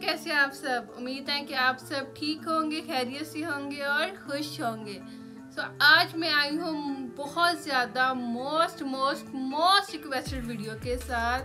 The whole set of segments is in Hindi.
कैसे आप सब? उम्मीद है कि आप सब ठीक होंगे खैरियत से होंगे और खुश होंगे। सो so, आज मैं आई हूँ बहुत ज़्यादा most most most requested video के साथ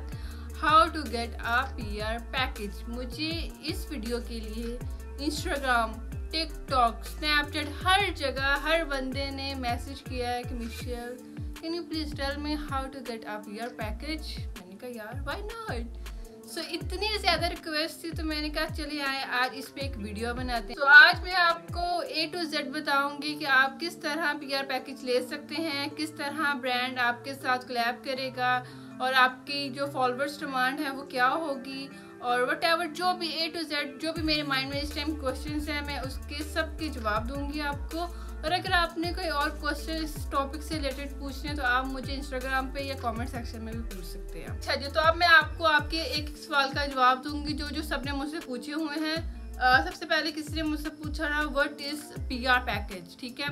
how to get a P package मुझे इस वीडियो के लिए इंस्टाग्राम टिकटॉक स्नैपचैट हर जगह हर बंदे ने मैसेज किया है कि Michelle can you please tell me how to get a P R package मैंने कहा यार व्हाई नॉट सो so, इतनी ज़्यादा रिक्वेस्ट थी तो मैंने कहा चलिए आए आज इस पे एक वीडियो बनाते हैं. तो so, आज मैं आपको ए टू जेड बताऊँगी कि आप किस तरह पीआर पैकेज ले सकते हैं किस तरह ब्रांड आपके साथ कोलैब करेगा और आपकी जो फॉलोअर्स डिमांड है वो क्या होगी और वट एवर जो भी ए टू जेड जो भी मेरे माइंड में इस टाइम क्वेश्चन हैं, मैं उसके सब के जवाब दूँगी आपको। और अगर आपने कोई और क्वेश्चन इस टॉपिक से रिलेटेड पूछने हैं तो आप मुझे इंस्टाग्राम पे या कमेंट सेक्शन में भी पूछ सकते हैं। अच्छा जी तो अब मैं आपको आपके एक सवाल का जवाब दूँगी, जो जो सबने मुझसे पूछे हुए हैं। सबसे पहले किसी ने मुझसे पूछा ना वट इज़ पीआर पैकेज ठीक है?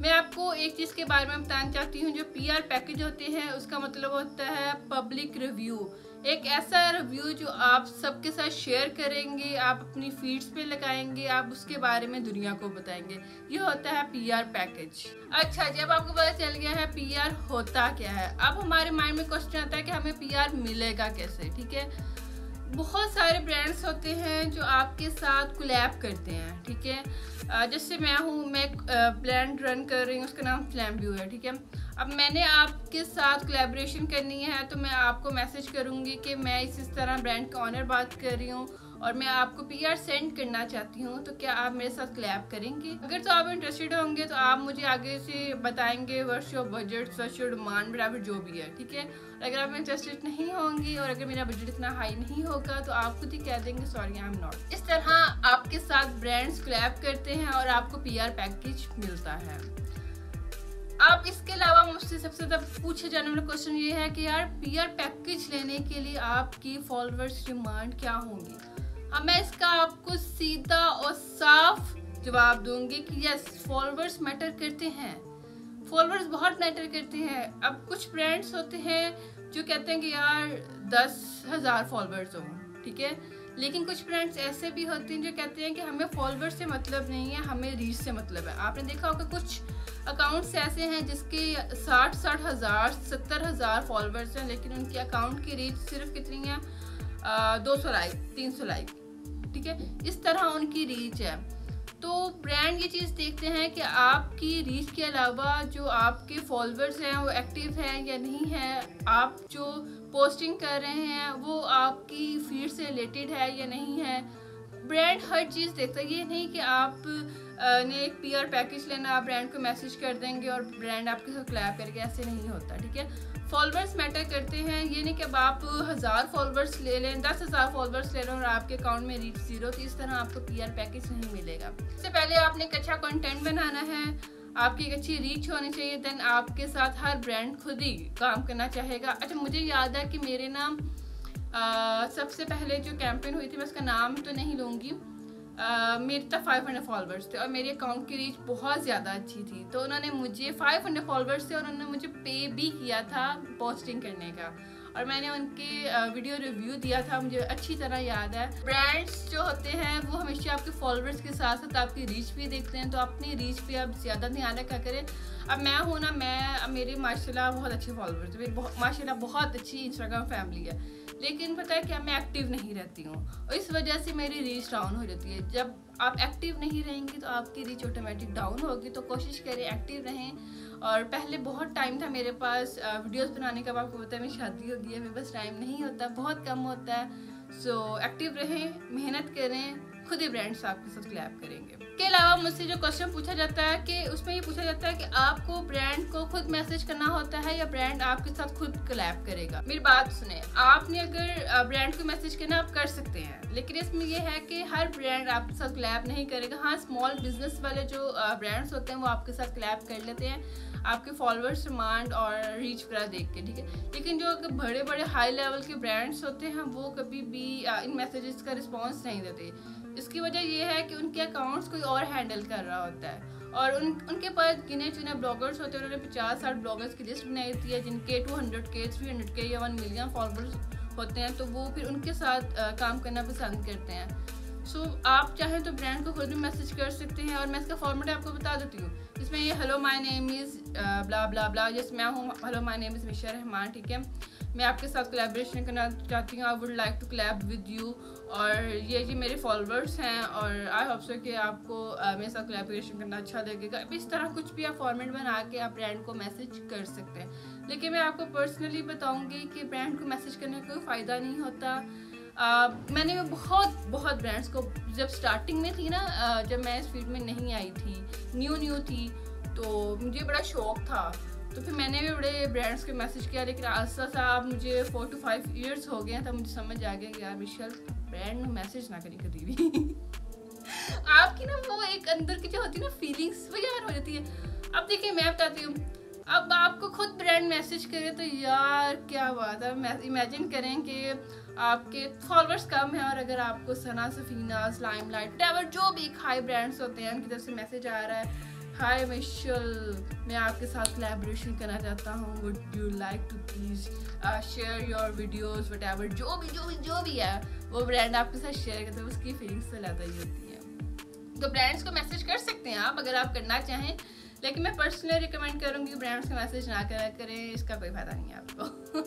मैं आपको एक चीज़ के बारे में बताना चाहती हूँ, जो पीआर पैकेज होते हैं, उसका मतलब होता है पब्लिक रिव्यू एक ऐसा रिव्यू जो आप सबके साथ शेयर करेंगे, आप अपनी फीड्स पे लगाएँगे, आप उसके बारे में दुनिया को बताएँगे। ये होता है पीआर पैकेज अच्छा जब आपको पता चल गया है पीआर होता क्या है। अब हमारे माइंड में क्वेश्चन आता है कि हमें पीआर मिलेगा कैसे, ठीक है? बहुत सारे ब्रांड्स होते हैं जो आपके साथ कोलैब करते हैं, ठीक है? जैसे मैं हूँ, मैं ब्रांड रन कर रही हूँ, उसका नाम फ्लैम व्यू है, ठीक है? अब मैंने आपके साथ कोलैबोरेशन करनी है तो मैं आपको मैसेज करूँगी कि मैं इस इस तरह ब्रांड का ऑनर बात कर रही हूँ और मैं आपको पीआर सेंड करना चाहती हूँ तो क्या आप मेरे साथ क्लैब करेंगे? अगर तो आप इंटरेस्टेड होंगे तो आप मुझे आगे से बताएँगे versus your budget versus your demand बराबर जो भी है, ठीक है? अगर आप इंटरेस्टेड नहीं होंगी और अगर मेरा बजट इतना हाई नहीं होगा तो आप खुद ही कह देंगे सॉरी आई एम नॉट इस तरह आपके साथ ब्रांड्स क्लैब करते हैं और आपको पीआर पैकेज मिलता है। अब इसके अलावा मुझसे सबसे ज़्यादा पूछे जाने वाला क्वेश्चन ये है कि यार पीआर पैकेज लेने के लिए आपकी फॉलोअर्स डिमांड क्या होंगी? अब मैं इसका आपको सीधा और साफ़ जवाब दूँगी कि यस फॉलोअर्स मैटर करते हैं। फॉलोअर्स बहुत मैटर करते हैं। अब कुछ ब्रांड्स होते हैं जो कहते हैं कि यार, दस हज़ार फॉलोअर्स हों, ठीक है? लेकिन कुछ ब्रांड्स ऐसे भी होते हैं जो कहते हैं कि हमें फॉलोअर्स से मतलब नहीं है, हमें रीच से मतलब है। आपने देखा होगा कुछ अकाउंट्स ऐसे हैं जिसके साठ साठ हज़ार, सत्तर हज़ार फॉलोअर्स हैं, लेकिन उनके अकाउंट की रीच सिर्फ़ कितनी है? दो सौ लाइक तीन सौ लाइक ठीक है? इस तरह उनकी रीच है। तो ब्रांड ये चीज़ देखते हैं कि आपकी रीच के अलावा जो आपके फॉलोअर्स हैं, वो एक्टिव हैं या नहीं है, आप जो पोस्टिंग कर रहे हैं, वो आपकी फ़ीड से रिलेटेड है या नहीं है। ब्रांड हर चीज़ देखता है। ये नहीं कि आप ने एक पीआर पैकेज लेना, आप ब्रांड को मैसेज कर देंगे और ब्रांड आपके साथ क्लैप करके ऐसे नहीं होता, ठीक है? फॉलोअर्स मैटर करते हैं, ये नहीं कि अब आप हज़ार फॉलोअर्स ले लें, दस हज़ार फॉलोअर्स ले लें और आपके अकाउंट में रीच ज़ीरो तो इस तरह आपको पीआर पैकेज नहीं मिलेगा। इससे पहले आपने एक अच्छा कंटेंट बनाना है, आपकी एक अच्छी रीच होनी चाहिए देन आपके साथ हर ब्रांड खुद ही काम करना चाहेगा। अच्छा मुझे याद है कि मेरे नाम सबसे पहले जो कैंपेन हुई थी, मैं उसका नाम तो नहीं लूँगी मेरे तक फाइव हंड्रेड फॉलोअर्स थे और मेरे अकाउंट की रीच बहुत ज़्यादा अच्छी थी। तो उन्होंने मुझे फाइव हंड्रेड फॉलोअर्स थे और उन्होंने मुझे पे भी किया था पोस्टिंग करने का। और मैंने उनके वीडियो रिव्यू दिया था, मुझे अच्छी तरह याद है। ब्रांड्स जो होते हैं, वो हमेशा आपके फॉलोअर्स के साथ साथ आपकी रीच भी देखते हैं। तो अपनी रीच पे आप ज़्यादा ध्यान रखा करें। अब मैं हूँ ना, मैं, मेरे माशाल्लाह बहुत अच्छे फॉलोअर्स मेरी माशाल्लाह बहुत अच्छी इंस्टाग्राम फैमिली है। लेकिन पता है क्या, मैं एक्टिव नहीं रहती हूँ। और इस वजह से मेरी रीच डाउन हो जाती है। जब आप एक्टिव नहीं रहेंगी तो आपकी रीच ऑटोमेटिक डाउन होगी। तो कोशिश करें एक्टिव रहें। और पहले बहुत टाइम था मेरे पास वीडियोस बनाने का। आपको पता है मेरी शादी हो गई है, मेरे पास टाइम नहीं होता, बहुत कम होता है। सो एक्टिव रहें, मेहनत करें। खुद ही ब्रांड्स आपके साथ क्लैप करेंगे। के अलावा मुझसे जो क्वेश्चन पूछा जाता है कि उसमें ये पूछा जाता है कि आपको ब्रांड को खुद मैसेज करना होता है या ब्रांड आपके साथ खुद क्लैप करेगा? मेरी बात सुने। आपने अगर ब्रांड को मैसेज करना आप कर सकते हैं, लेकिन इसमें यह है कि हर ब्रांड आपके साथ क्लैप नहीं करेगा। हाँ स्मॉल बिज़नेस वाले जो ब्रांड्स होते हैं, वो आपके साथ क्लैप कर लेते हैं, आपके फॉलोअर्स डिमांड और रीच वगैरह देख के, ठीक है? लेकिन जो बड़े बड़े हाई लेवल के ब्रांड्स होते हैं, वो कभी भी इन मैसेजेस का रिस्पॉन्स नहीं देते। इसकी वजह यह है कि उनके अकाउंट्स कोई और हैंडल कर रहा होता है। और उन उनके पास गिने चुने ब्लॉगर्स होते हैं उन्होंने पचास साठ ब्लॉगर्स की लिस्ट बनाई होती है जिनके टू हंड्रेड के थ्री हंड्रेड के या वन मिलियन फॉलोअर्स होते हैं तो वो फिर उनके साथ आ, काम करना पसंद करते हैं। सो so, आप चाहें तो ब्रांड को खुद भी मैसेज कर सकते हैं और मैं इसका फॉर्मेट आपको बता देती हूँ। इसमें ये hello my name is blah blah blah just मैं हूँ hello my name is Misha Rahman ठीक है? मैं आपके साथ कोलेब्रेशन करना चाहती हूँ। I would like to collab with you और ये जी मेरे फॉलोअर्स हैं और आई होप सो कि आपको मेरे साथ कोलेब्रेशन करना अच्छा लगेगा। अब इस तरह कुछ भी आप फॉर्मेट बना के आप ब्रांड को मैसेज कर सकते हैं। लेकिन मैं आपको पर्सनली बताऊँगी कि ब्रांड को मैसेज करने का कोई फ़ायदा नहीं होता। Uh, मैंने बहुत बहुत ब्रांड्स को जब स्टार्टिंग में थी ना जब मैं इस फ़ील्ड में नहीं आई थी न्यू न्यू थी तो मुझे बड़ा शौक था। तो फिर मैंने भी बड़े ब्रांड्स के मैसेज किया, लेकिन आस्ता साहब मुझे फोर टू फाइव ईयर्स हो गए तब मुझे समझ आ गया कि यार मिशल ब्रांड मैसेज ना करी कभी भी। आपकी ना वो एक अंदर की जो होती है ना फीलिंग्स वो यार हो जाती है। अब देखिए, मैं बताती हूँ। अब आपको खुद ब्रांड मैसेज करे तो यार क्या बात है। इमेजिन करें कि आपके फॉलोअर्स कम हैं और अगर आपको सना सफीना लाइम लाइट जो भी हाई ब्रांड्स होते हैं, उनकी तरफ़ से मैसेज आ रहा है हाय मिशल मैं आपके साथ कोलैबोरेशन करना चाहता हूँ. Would you like to please share your videos whatever जो भी जो भी जो भी है, वो ब्रांड आपके साथ शेयर करते हैं, उसकी फीलिंग्स तो ज़्यादा ही होती है. तो ब्रांड्स को मैसेज कर सकते हैं आप, अगर आप करना चाहें. लेकिन मैं पर्सनली रिकमेंड करूँगी ब्रांड्स को मैसेज ना करा करें, इसका कोई फ़ायदा नहीं है आपको.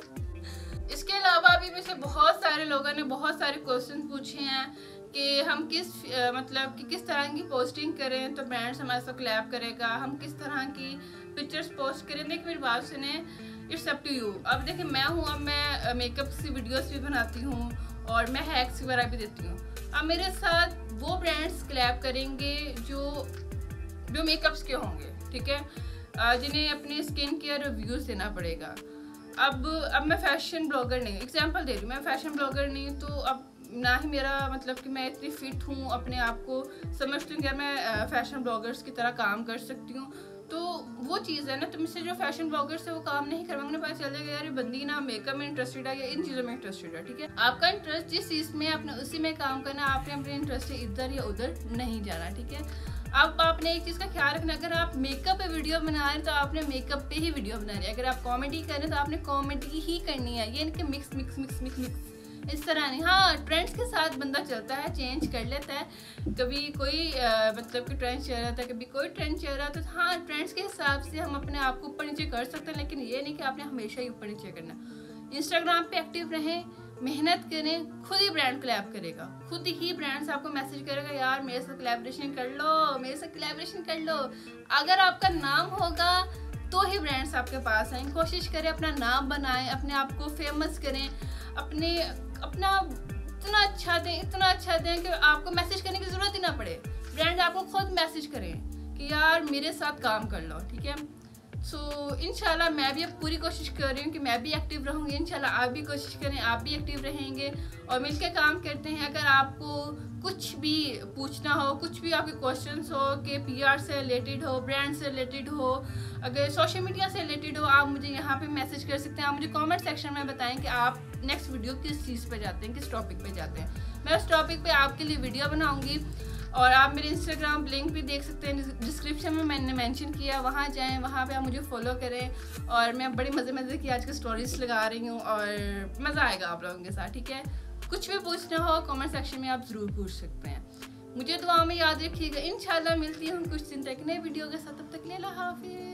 इसके अलावा भी मुझसे बहुत सारे लोगों ने बहुत सारे क्वेश्चन पूछे हैं. कि हम किस मतलब कि किस तरह की पोस्टिंग करें तो ब्रांड्स हमारे साथ क्लैप करेगा, हम किस तरह की पिक्चर्स पोस्ट करें। देखिए मेरी बात सुने इट्स अप टू यू अब देखिए, मैं हूँ, अब मैं मेकअप की वीडियोस भी बनाती हूँ और मैं हैक्स वगैरह भी देती हूँ। अब मेरे साथ वो ब्रांड्स क्लैप करेंगे जो जो मेकअप्स के होंगे, ठीक है? जिन्हें अपनी स्किन केयर रिव्यूज़ देना पड़ेगा। अब अब मैं फ़ैशन ब्लॉगर नहीं एग्जांपल दे रही हूँ, मैं फ़ैशन ब्लॉगर नहीं तो अब ना ही मेरा मतलब कि मैं इतनी फिट हूँ, अपने आप को समझती हूँ कि मैं फ़ैशन ब्लॉगर्स की तरह काम कर सकती हूँ। तो वो चीज़ है ना तो मुझसे जो फ़ैशन ब्लॉगर्स है वो काम नहीं करवाएँगे पता चल जाएगा यार ये बंदी ना मेकअप में इंटरेस्टेड है या इन चीज़ों में इंटरेस्टेड है, ठीक है? आपका इंटरेस्ट जिस चीज़ में आपने उसी में काम करना, आपने अपने इंटरेस्ट इधर या उधर नहीं जाना, ठीक है? अब आपने एक चीज़ का ख्याल रखना, अगर आप मेकअप पे वीडियो बना रहे तो आपने मेकअप पे ही वीडियो बनानी है। अगर आप कॉमेडी कर रहे हैं तो आपने कॉमेडी ही करनी है। ये इनके mix mix mix mix mix इस तरह नहीं। हाँ ट्रेंड्स के साथ बंदा चलता है चेंज कर लेता है। कभी कोई आ, मतलब कि ट्रेंड चल रहा था कभी कोई ट्रेंड चल रहा था तो हाँ ट्रेंड्स के हिसाब से हम अपने आप को ऊपर नीचे कर सकते हैं लेकिन ये नहीं कि आपने हमेशा ही ऊपर नीचे करना। इंस्टाग्राम पे एक्टिव रहें मेहनत करें खुद ही ब्रांड कोलैब करेगा। खुद ही ब्रांड्स आपको मैसेज करेगा यार मेरे साथ कोलैबोरेशन कर लो मेरे साथ कोलैबोरेशन कर लो। अगर आपका नाम होगा तो ही ब्रांड्स आपके पास आए। कोशिश करें अपना नाम बनाएँ अपने आप को फ़ेमस करें अपने अपना इतना अच्छा दें इतना अच्छा दें कि आपको मैसेज करने की ज़रूरत ही ना पड़े। ब्रांड आपको खुद मैसेज करें कि यार मेरे साथ काम कर लो ठीक है? सो so, इनशाला मैं भी अब पूरी कोशिश कर रही हूँ कि मैं भी एक्टिव रहूँगी। इनशाला आप भी कोशिश करें आप भी एक्टिव रहेंगे और मिलकर काम करते हैं। अगर आपको कुछ भी पूछना हो, कुछ भी आपके क्वेश्चंस हो, कि पीआर से रिलेटेड हो ब्रांड से रिलेटेड हो, अगर सोशल मीडिया से रिलेटेड हो, आप मुझे यहाँ पे मैसेज कर सकते हैं। आप मुझे कमेंट सेक्शन में बताएँ कि आप नेक्स्ट वीडियो किस चीज़ पे जाते हैं, किस टॉपिक पे जाते हैं। मैं उस टॉपिक पे आपके लिए वीडियो बनाऊँगी और आप मेरे इंस्टाग्राम लिंक भी देख सकते हैं। डिस्क्रिप्शन में मैंने मेंशन किया, वहाँ जाएँ, वहाँ पे आप मुझे फॉलो करें और मैं बड़ी मज़े मज़े की आज की स्टोरीज लगा रही हूँ और मज़ा आएगा आप लोगों के साथ, ठीक है? कुछ भी पूछना हो कमेंट सेक्शन में आप ज़रूर पूछ सकते हैं। मुझे दुआ में याद रखिएगा। इन मिलती हूँ कुछ दिन तक नए वीडियो के साथ। तब तक ले ला हाफिज़।